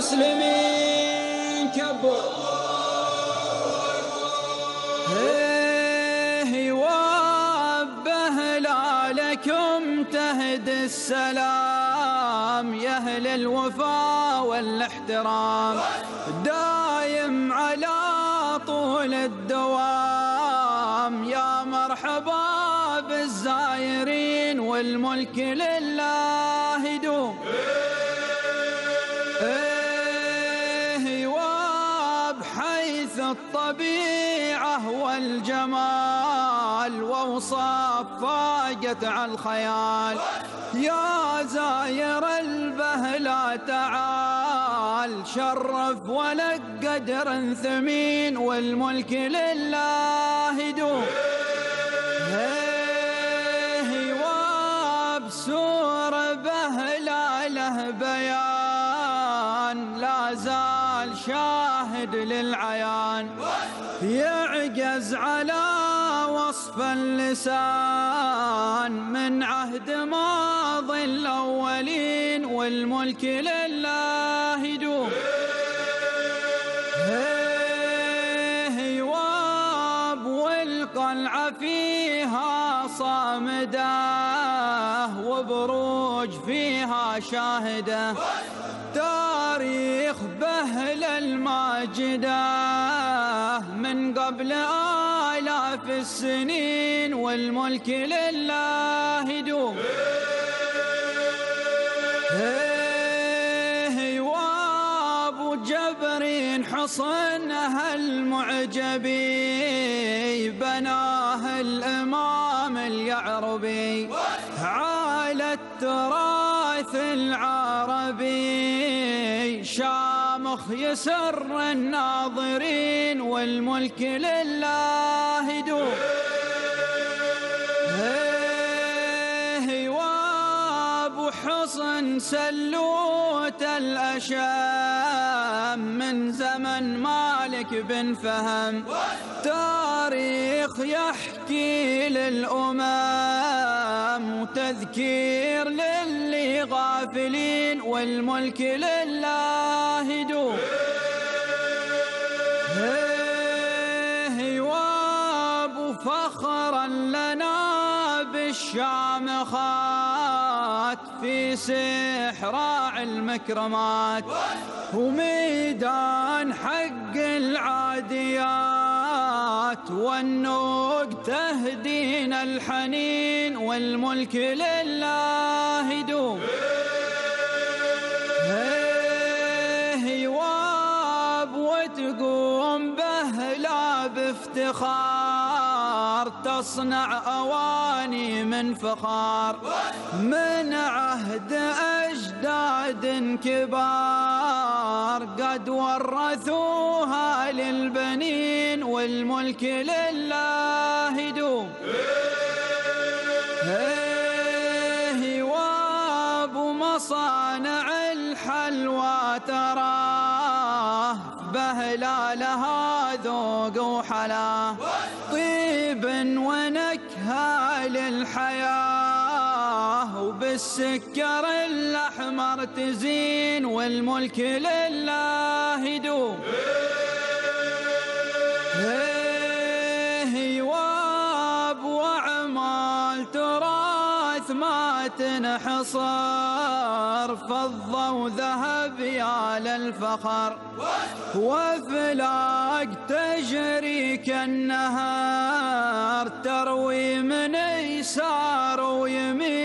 المسلمين كبر. هيه وابه لكم تهد السلام. يا أهل الوفاء والاحترام دايم على طول الدوام. يا مرحبا بالزايرين والملك لله. الطبيعة والجمال ووصاف فاقت على الخيال. يا زاير البهلا تعال. شرف ولك قدر ثمين والملك لله يدوم هيه وبسور بهلا له بيان. لا زال شاهد للعيان. يعجز على وصف اللسان. من عهد ماضي الأولين والملك لله يدوم هيه واب والقلعة فيها صامدة. وبروج فيها شاهدة. تاريخ بهل الماجدة من قبل آلاف السنين والملك لله يدوم. وأبو جبرين حصنها المعجبي بناه الإمام اليعربي. على التراث العربي شامخ يسر الناظرين والملك لله يدوم وابو حصن سلوت الأشام من زمن مالك بن فهم. تاريخ يحكي للأمم وتذكير للي غافلين والملك لله يدوم هيه وابو فخرا لنا بالشام خات في سحراع المكرمات. وميدان حق العاديات. والنوق تهدين الحنين والملك لله يدوم هيه واب وتقوم بهلا بافتخار تصنع أواني من فخار. من عهد أجداد كبار قد ورثوها للبنين والملك لله يدوم هيه وأبو مصانع الحلوى تراه بهلا لها ذوق وحلا طيب ونكهة للحياة. وبالسكر الأحمر تزين والملك لله يدوم. هيه واب وعمال تراث ما تنحصر فضة وذهب يا للفخر. وفلاق تجري كالنهار تروي من يسار ويمين